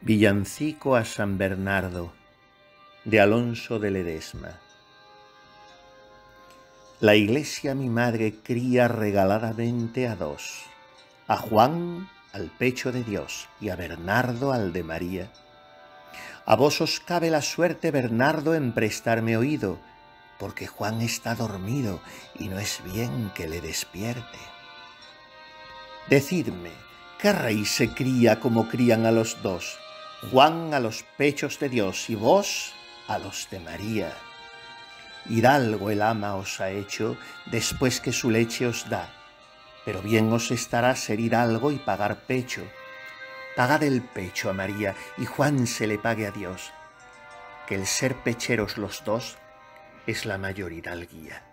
Villancico a San Bernardo de Alonso de Ledesma. La iglesia mi madre cría regaladamente a dos, a Juan al pecho de Dios y a Bernardo al de María. A vos os cabe la suerte, Bernardo, en prestarme oído, porque Juan está dormido y no es bien que le despierte. Decidme, ¿qué rey se cría como crían a los dos? Juan a los pechos de Dios y vos a los de María. Hidalgo el ama os ha hecho después que su leche os da, pero bien os estará ser hidalgo y pagar pecho. Pagad el pecho a María y Juan se le pague a Dios, que el ser pecheros los dos es la mayor hidalguía.